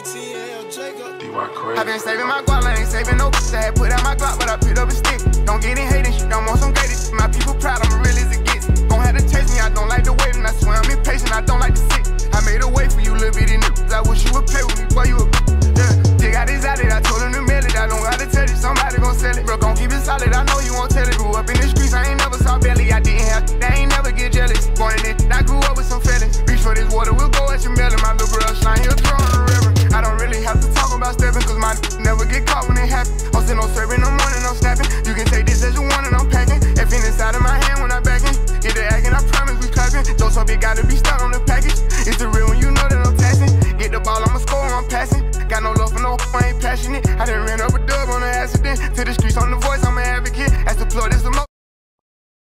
I been saving my guap, I ain't saving no bitch. I had put out my Glock, but I picked up a stick. Don't get in hating shit, don't want some gated shit. My people proud, I'm real as it gets. Gon' have to chase me, I don't like the waiting. I swear I'm impatient, I don't like to sit. I made a way for you, little bitty niggas. I wish you would play with me, boy, you a yeah. Dig out his it, I told him to mail it. I don't gotta tell you, somebody gon' sell it. Bro, gon' keep it solid, I know you won't tell it. Grew up in the streets, I ain't I'm still on serving in the morning, I'm snapping. You can take this as you want and I'm packing. F inside of my hand when I back in. Get the acting, I promise we clapping. Those up, it gotta be stuck on the package. It's the real when you know that I'm taxing. Get the ball, I'ma score, I'm passing. Got no love for no, I ain't passionate. I done ran up a dub on the streets